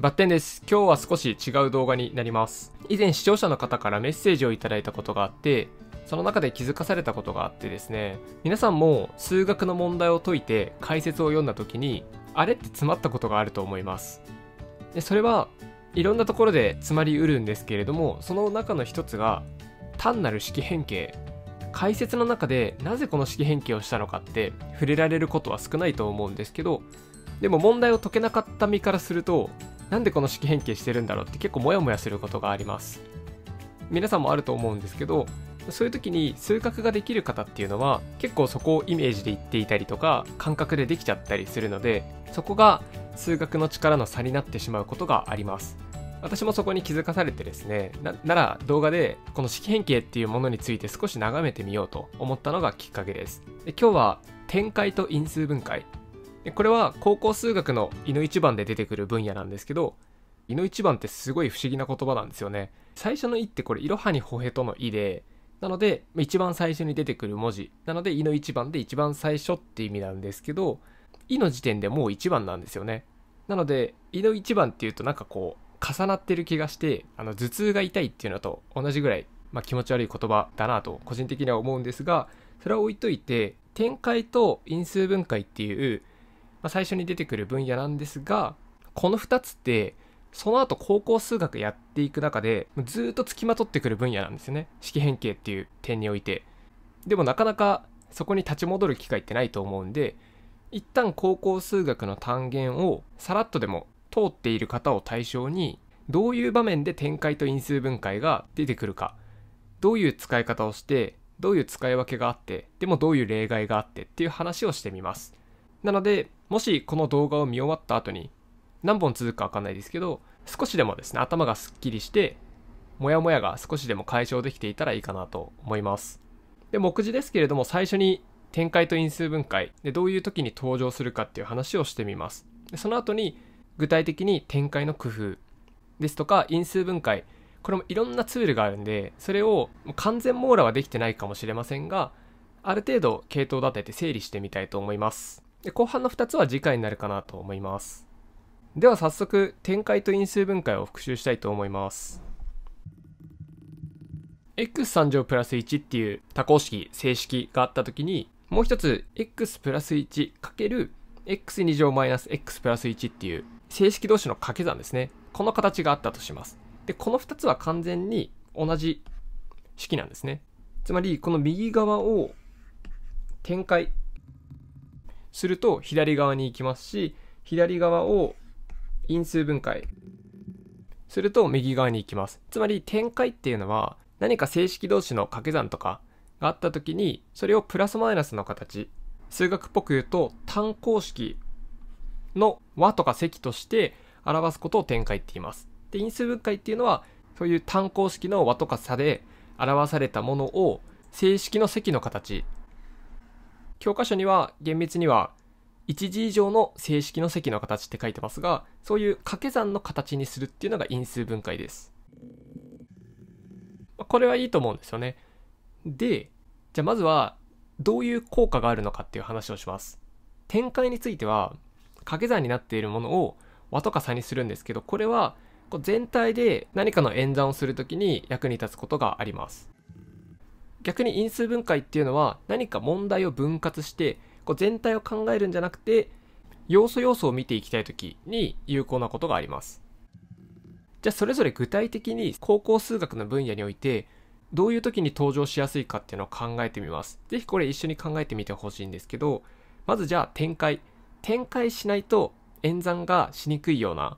バッテンです。今日は少し違う動画になります。以前視聴者の方からメッセージをいただいたことがあって、その中で気づかされたことがあってですね、皆さんも数学の問題を解いて解説を読んだ時に、あれって詰まったことがあると思います。でそれはいろんなところで詰まりうるんですけれども、その中の一つが単なる式変形。解説の中でなぜこの式変形をしたのかって触れられることは少ないと思うんですけど、でも問題を解けなかった身からするとなんでこの式変形してるんだろうって結構モヤモヤすることがあります。皆さんもあると思うんですけどそういう時に数学ができる方っていうのは結構そこをイメージで言っていたりとか感覚でできちゃったりするのでそこが数学の力の差になってしまうことがあります。私もそこに気づかされてですねなら動画でこの式変形っていうものについて少し眺めてみようと思ったのがきっかけです。で今日は展開と因数分解。でこれは高校数学のいの一番で出てくる分野なんですけどいの一番ってすごい不思議な言葉なんですよね。最初の「い」ってこれいろはにほへとの「い」でなので一番最初に出てくる文字。なのでいの一番で一番最初って意味なんですけどいの時点でもう一番なんですよね。なのでいの一番っていうとなんかこう重なってる気がしてあの頭痛が痛いっていうのと同じぐらい、まあ、気持ち悪い言葉だなと個人的には思うんですがそれは置いといて展開と因数分解っていうまあ、最初に出てくる分野なんですがこの2つってその後高校数学やっていく中でずっとつきまとってくる分野なんですよね。式変形っていう点において。でもなかなかそこに立ち戻る機会ってないと思うんで一旦高校数学の単元をさらっとでも通っている方を対象にどういう場面で展開と因数分解が出てくるか。どういう使い方をしてどういう使い分けがあってでもどういう例外があってっていう話をしてみます。なのでもしこの動画を見終わった後に何本続くかわかんないですけど少しでもですね頭がすっきりしてモヤモヤが少しでも解消できていたらいいかなと思います。で目次ですけれども最初に展開と因数分解でどういう時に登場するかっていう話をしてみます。でその後に具体的に展開の工夫ですとか因数分解。これもいろんなツールがあるんでそれを完全網羅はできてないかもしれませんがある程度系統立てて整理してみたいと思います。で後半の2つは次回になるかなと思います。では早速展開と因数分解を復習したいと思います。x3 乗プラス1っていう多項式整式があった時にもう一つ x プラス1かける x2 乗マイナス x プラス1っていう整式同士の掛け算ですね。この形があったとします。でこの2つは完全に同じ式なんですね。つまりこの右側を展開すると左側に行きますし左側を因数分解すると右側に行きます。つまり展開っていうのは何か整式同士の掛け算とかがあった時にそれをプラスマイナスの形数学っぽく言うと単項式の和とか積として表すことを展開って言います。で因数分解っていうのはそういう単項式の和とか差で表されたものを整式の積の形教科書には厳密には1次以上の整式の積の形って書いてますがそういう掛け算の形にするっていうのが因数分解です。これはいいと思うんですよね。でじゃあまずはどういう効果があるのかっていう話をします。展開については掛け算になっているものを和とか差にするんですけどこれは全体で何かの演算をするときに役に立つことがあります。逆に因数分解っていうのは何か問題を分割してこう全体を考えるんじゃなくて要素要素を見ていきたい時に有効なことがあります。じゃあそれぞれ具体的に高校数学の分野においてどういう時に登場しやすいかっていうのを考えてみます。是非これ一緒に考えてみてほしいんですけどまずじゃあ展開。展開しないと演算がしにくいような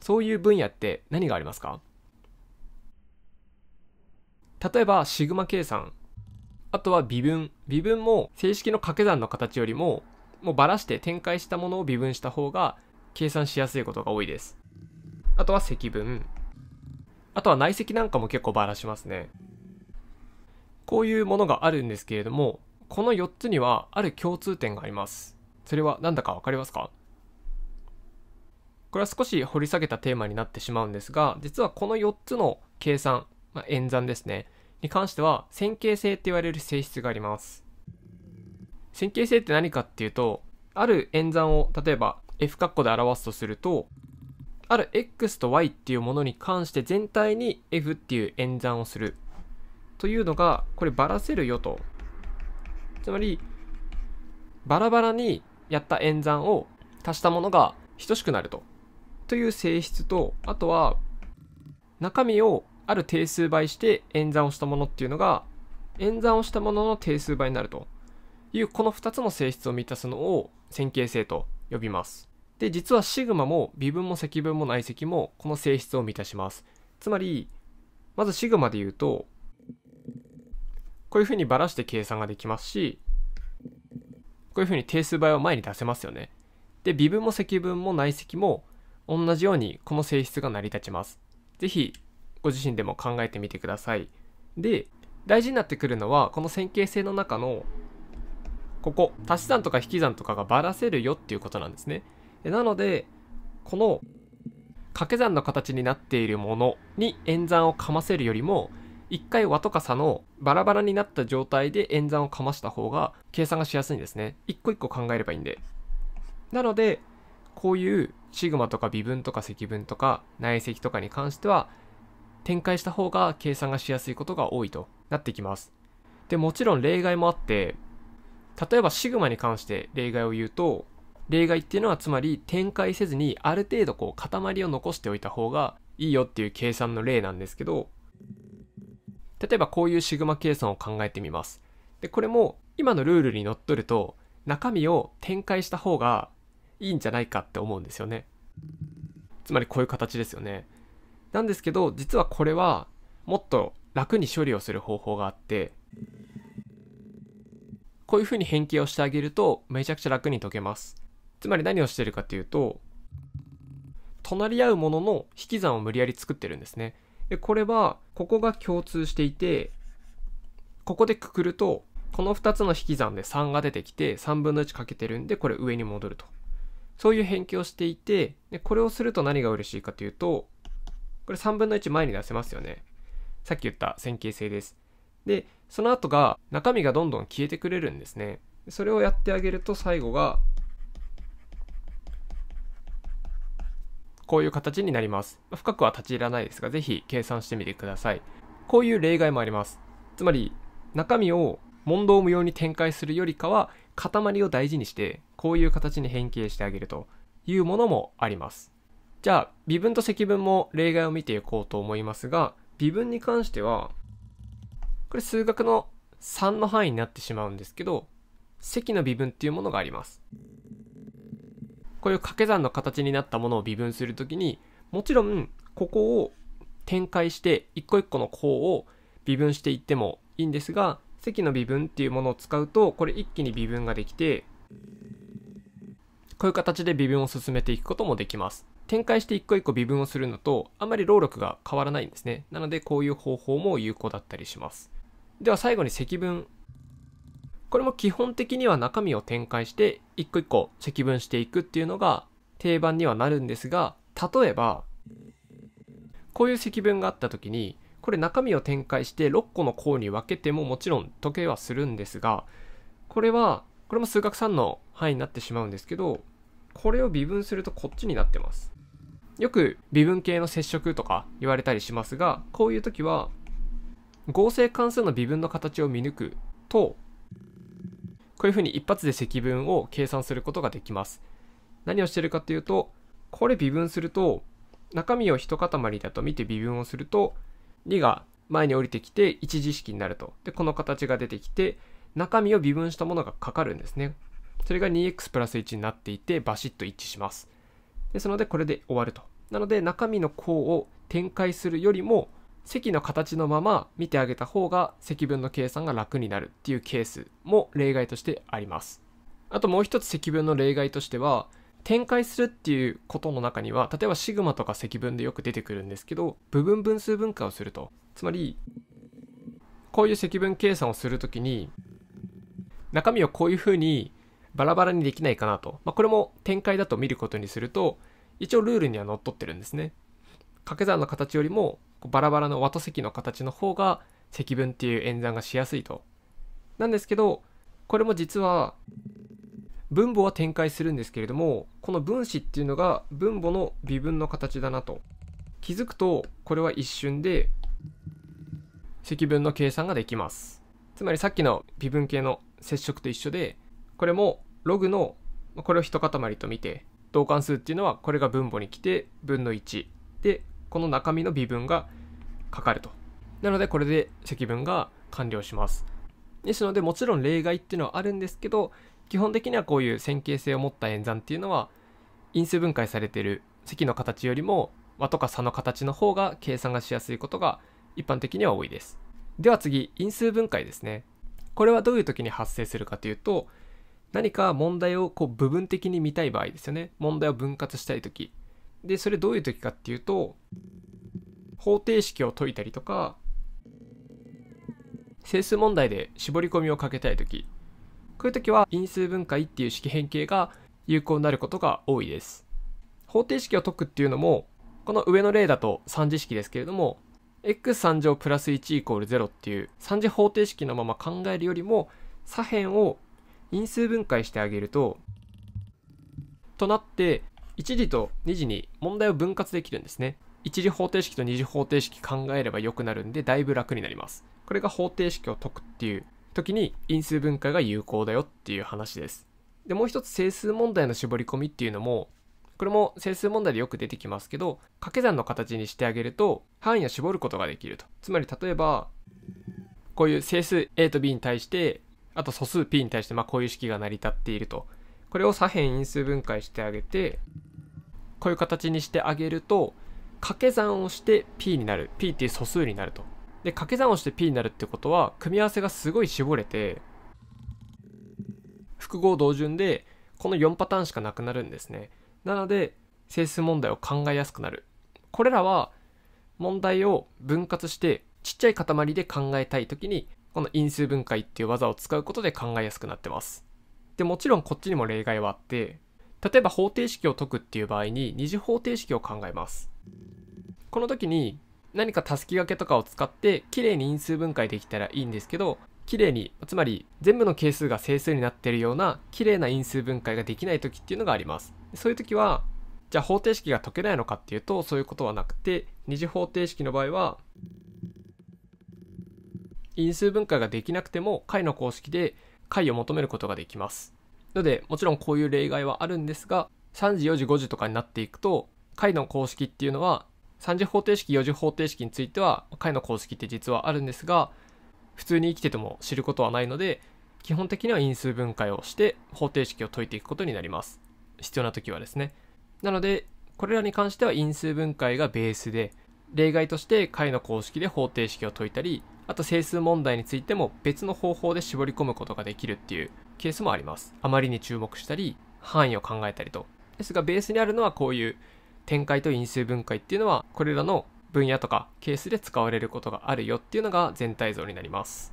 そういう分野って何がありますか？例えばシグマ計算。あとは微分。微分も正式の掛け算の形よりももうばらして展開したものを微分した方が計算しやすいことが多いです。あとは積分。あとは内積なんかも結構ばらしますね。こういうものがあるんですけれどもこの4つにはある共通点があります。それは何だか分かりますか？これは少し掘り下げたテーマになってしまうんですが実はこの4つの計算、まあ、演算ですね。に関しては線形性って言われる性質があります。線形性って何かっていうとある演算を例えば f 括弧で表すとするとある X と Y っていうものに関して全体に F っていう演算をする。というのがこればらせるよと。つまりバラバラにやった演算を足したものが等しくなると。という性質とあとは中身をある定数倍して演算をしたものっていうのが演算をしたものの定数倍になると。いうこの2つの性質を満たすのを線形性と呼びます。で実はシグマも微分も積分も内積もこの性質を満たします。つまりまずシグマで言うとこういうふうにばらして計算ができますしこういうふうに定数倍を前に出せますよね。で微分も積分も内積も同じようにこの性質が成り立ちます。是非ご自身でも考えてみてください。で大事になってくるのはこの線形性の中のここ足し算とか引き算とかがばらせるよっていうことなんですね。なのでこの掛け算の形になっているものに演算をかませるよりも一回和とか差のバラバラになった状態で演算をかました方が計算がしやすいんですね。一個一個考えればいいんで。なのでこういうシグマとか微分とか積分とか内積とかに関しては展開した方が計算がしやすいことが多いとなってきます。でもちろん例外もあって例えばシグマに関して例外を言うと例外っていうのはつまり展開せずにある程度こう塊を残しておいた方がいいよっていう計算の例なんですけど例えばこういうシグマ計算を考えてみます。でこれも今のルールにのっとると中身を展開した方がいいんじゃないかって思うんですよね。つまりこういう形ですよね。なんですけど実はこれはもっと楽に処理をする方法があってこういうふうに変形をしてあげるとめちゃくちゃ楽に解けます。つまり何をしてるかっていうと隣り合うものの引き算を無理やり作ってるんですね。でこれはここが共通していてここでくくるとこの2つの引き算で3が出てきて3分の1かけてるんでこれ上に戻ると。そういう変形をしていてでこれをすると何が嬉しいかというとこれ3分の1前に出せますよねさっき言った線形性ですでその後が中身がどんどん消えてくれるんですねそれをやってあげると最後がこういう形になります。深くは立ち入らないですが、ぜひ計算してみてください。こういう例外もあります。つまり、中身を問答無用に展開するよりかは、塊を大事にして、こういう形に変形してあげるというものもあります。じゃあ、微分と積分も例外を見ていこうと思いますが、微分に関しては、これ数学の3の範囲になってしまうんですけど、積の微分っていうものがあります。こういう掛け算の形になったものを微分するときにもちろんここを展開して一個一個の項を微分していってもいいんですが積の微分っていうものを使うとこれ一気に微分ができてこういう形で微分を進めていくこともできます展開して一個一個微分をするのとあまり労力が変わらないんですね。なのでこういう方法も有効だったりします。では最後に積分。これも基本的には中身を展開して一個一個積分していくっていうのが定番にはなるんですが例えばこういう積分があった時にこれ中身を展開して6個の項に分けてももちろん解けはするんですがこれはこれも数学3の範囲になってしまうんですけどこれを微分するとこっちになってます。よく微分系の接触とか言われたりしますがこういう時は合成関数の微分の形を見抜くとこういうふうに一発で積分を計算することができます。何をしてるかっていうと、これ微分すると、中身を一塊だと見て微分をすると、2が前に降りてきて一次式になると。で、この形が出てきて、中身を微分したものがかかるんですね。それが 2x プラス1になっていて、バシッと一致します。ですので、これで終わると。なので、中身の項を展開するよりも、積の形のまま見てあげた方が積分の計算が楽になるっていうケースも例外としてあります。あともう一つ積分の例外としては展開するっていうことの中には例えばシグマとか積分でよく出てくるんですけど部分分数分解をするとつまりこういう積分計算をするときに中身をこういうふうにバラバラにできないかなと、まあ、これも展開だと見ることにすると一応ルールにはのっとってるんですね。掛け算の形よりもバラバラの和と積の形の方が積分っていう演算がしやすいと。なんですけど、これも実は分母は展開するんですけれどもこの分子っていうのが分母の微分の形だなと。気づくとこれは一瞬で積分の計算ができます。つまりさっきの微分系の接触と一緒でこれもログのこれを一塊と見て同関数っていうのはこれが分母に来て分の1でこの中身の微分がかかると。なのでこれで積分が完了します。ですのでもちろん例外っていうのはあるんですけど基本的にはこういう線形性を持った演算っていうのは因数分解されている積の形よりも和とか差の形の方が計算がしやすいことが一般的には多いです。では次因数分解ですね。これはどういう時に発生するかというと何か問題をこう部分的に見たい場合ですよね。問題を分割したい時。でそれどういう時かっていうと方程式を解いたりとか整数問題で絞り込みをかけたい時。こういう時は因数分解っていう式変形が有効になることが多いです。方程式を解くっていうのもこの上の例だと3次式ですけれども x3 乗プラス1イコール0っていう3次方程式のまま考えるよりも左辺を因数分解してあげるととなって1次と2次に問題を分割できるんですね。1次方程式と2次方程式考えればよくなるんでだいぶ楽になります。これが方程式を解くっていう時に因数分解が有効だよっていう話です。でもう一つ整数問題の絞り込みっていうのもこれも整数問題でよく出てきますけど掛け算の形にしてあげると範囲を絞ることができると。つまり例えばこういう整数 a と b に対してあと素数 p に対してまあこういう式が成り立っていると。これを左辺因数分解してあげてこういう形にしてあげると掛け算をして p になる。P っていう素数になると。で掛け算をして p になるってことは組み合わせがすごい絞れて複合同順でこの4パターンしかなくなるんですね。なので整数問題を考えやすくなる。これらは問題を分割してちっちゃい塊で考えたい時にこの因数分解っていう技を使うことで考えやすくなってます。でもちろんこっちにも例外はあって例えば方程式を解くっていう場合に二次方程式を考えます。この時に何かたすき掛けとかを使ってきれいに因数分解できたらいいんですけどきれいにつまり全部の係数が整数になっているようなきれいな因数分解ができない時っていうのがあります。そういう時はじゃあ方程式が解けないのかっていうとそういうことはなくて二次方程式の場合は因数分解ができなくても解の公式で解を求めることができます。のでもちろんこういう例外はあるんですが3時4時5時とかになっていくと解の公式っていうのは3次方程式4次方程式については解の公式って実はあるんですが普通に生きてても知ることはないので基本的には因数分解をして方程式を解いていくことになります。必要な時はですね。なのでこれらに関しては因数分解がベースで例外として解の公式で方程式を解いたりあと整数問題についても別の方法で絞り込むことができるっていうケースもあります。あまりに注目したり範囲を考えたりと。ですがベースにあるのはこういう展開と因数分解っていうのはこれらの分野とかケースで使われることがあるよっていうのが全体像になります。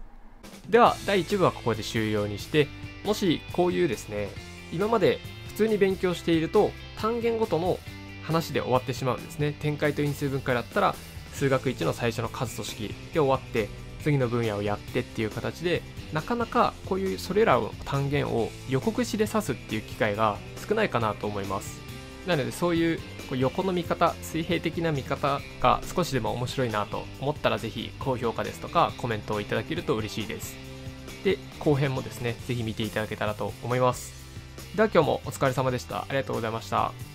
では第1部はここで終了にしてもしこういうですね今まで普通に勉強していると単元ごとの話で終わってしまうんですね。展開と因数分解だったら数学1の最初の数と式で終わって次の分野をやってっていう形でなかなかこういうそれらの単元を予告しで指すっていう機会が少ないかなと思います。なのでそういう横の見方水平的な見方が少しでも面白いなと思ったらぜひ高評価ですとかコメントをいただけると嬉しいです。で後編もですねぜひ見ていただけたらと思います。では今日もお疲れ様でした。ありがとうございました。